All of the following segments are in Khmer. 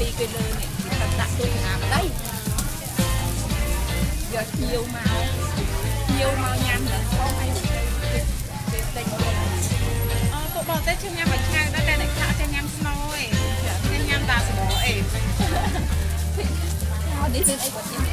ពីគេលើនេះគេថាដាក់ទុយណាម្ដីយកញៀវមកញៀវមកញ៉ាំដល់ផងហើយគេគេតែញ៉ាំអូពួកបងតែជិះញ៉ាំមកឆៅដល់តែអ្នកខាក់ចេះញ៉ាំស្នូឯងញ៉ាំតាសបអីនេះមានអីគាត់ញ៉ាំ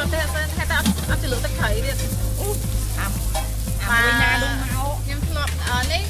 ក្រាស់ចឹងបរទេសអត់តែតែអត់អត់ជលក់ទឹកត្រីទៀតអាំអាមួយណាលងមកខ្ញុំធ្លាប់អឺនេះ